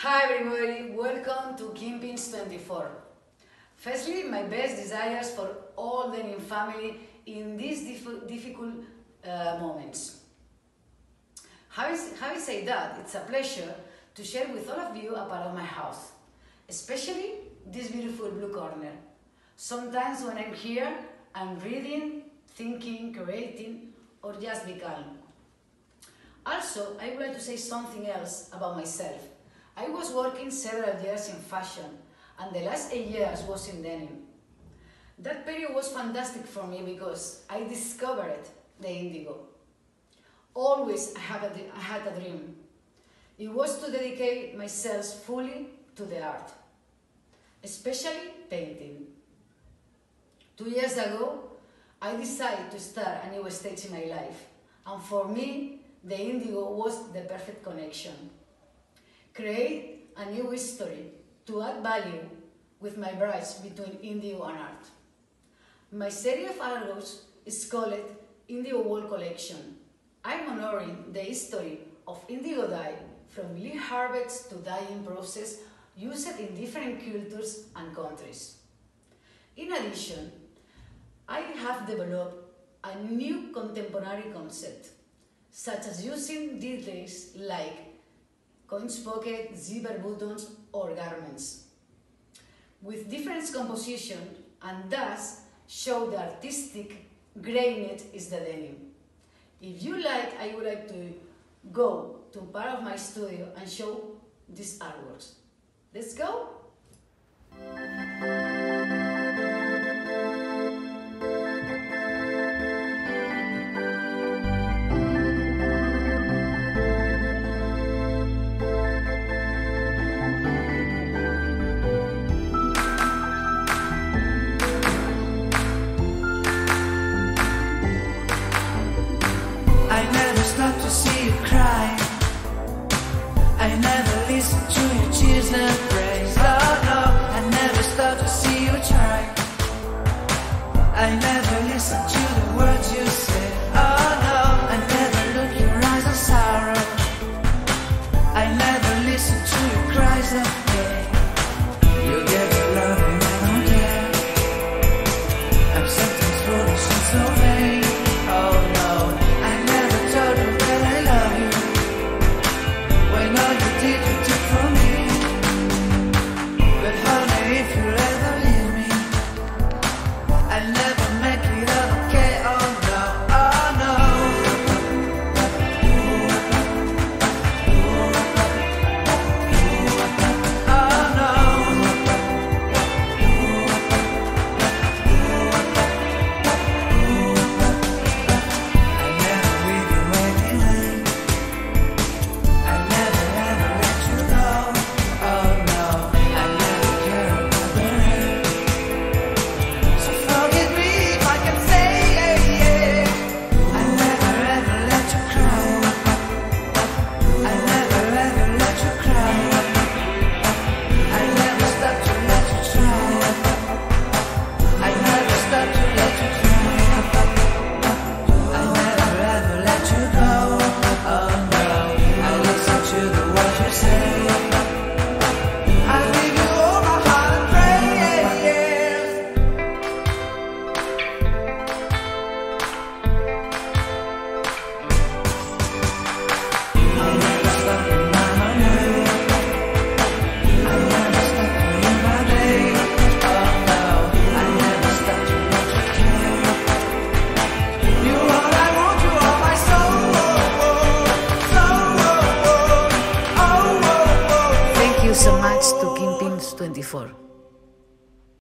Hi everybody, welcome to Kingpins 24. Firstly, my best desires for all denim family in these dif- difficult uh, moments. Having, having said that, it's a pleasure to share with all of you a part of my house, especially this beautiful blue corner. Sometimes when I'm here, I'm reading, thinking, creating, or just be calm. Also, I would like to say something else about myself. I was working several years in fashion, and the last eight years was in denim. That period was fantastic for me because I discovered the indigo. Always I, have a, I had a dream. It was to dedicate myself fully to the art, especially painting. Two years ago, I decided to start a new stage in my life, and for me, the indigo was the perfect connection. Create a new history to add value with my bridge between indigo and art. My series of artworks is called Indigo World Collection. I'm honoring the history of indigo dye from leaf harvest to dyeing process used in different cultures and countries. In addition, I have developed a new contemporary concept, such as using details like coins pocket, zipper buttons, or garments, with different composition and thus show the artistic grained is the denim. If you like, I would like to go to part of my studio and show these artworks. Let's go! Soul.